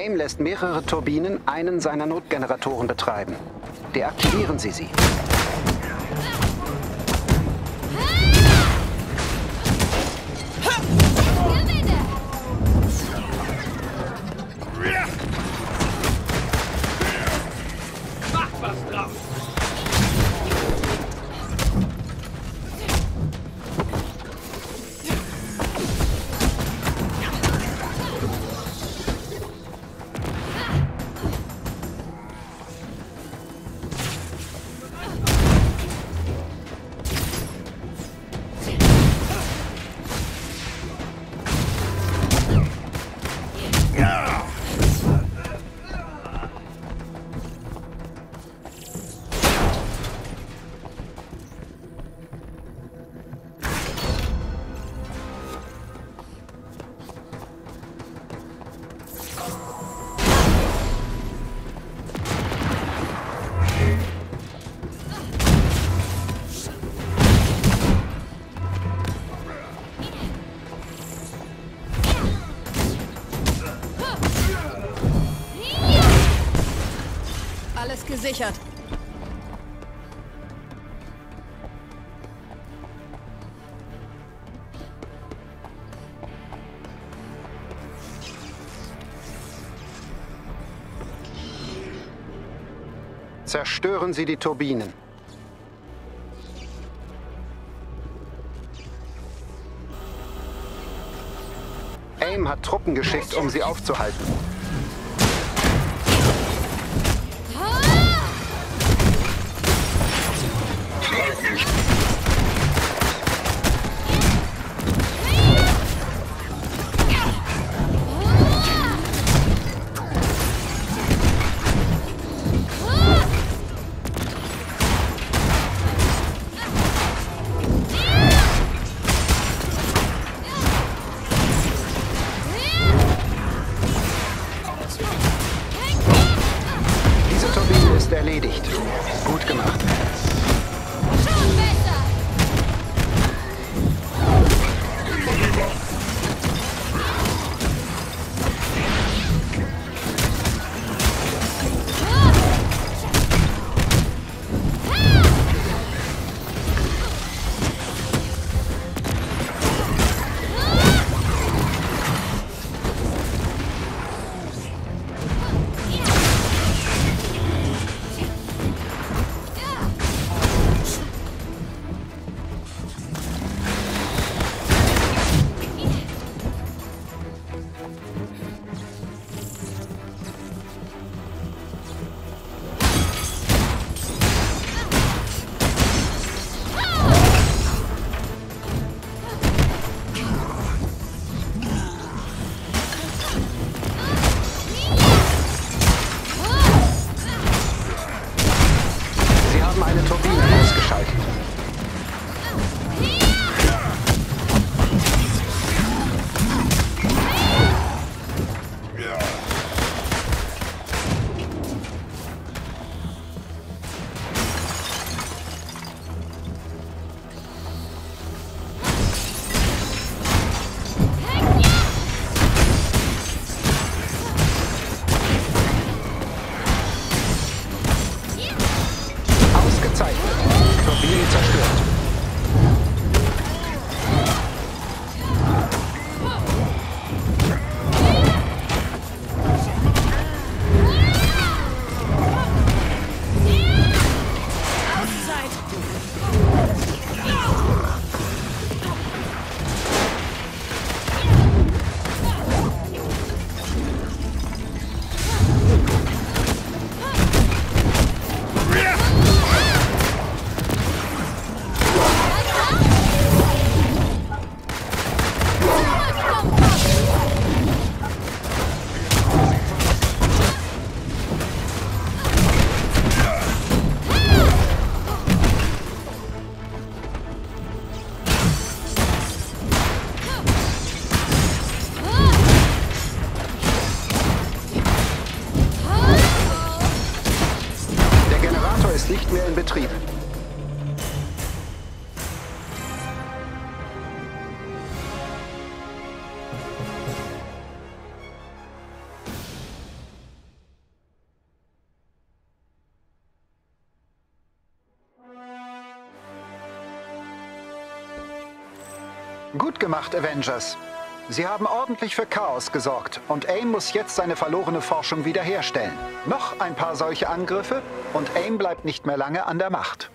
AIM lässt mehrere Turbinen einen seiner Notgeneratoren betreiben. Deaktivieren Sie sie. Gesichert. Zerstören Sie die Turbinen. AIM hat Truppen geschickt, um sie aufzuhalten. Erledigt. Gut gemacht. guys. Gut gemacht, Avengers. Sie haben ordentlich für Chaos gesorgt und AIM muss jetzt seine verlorene Forschung wiederherstellen. Noch ein paar solche Angriffe und AIM bleibt nicht mehr lange an der Macht.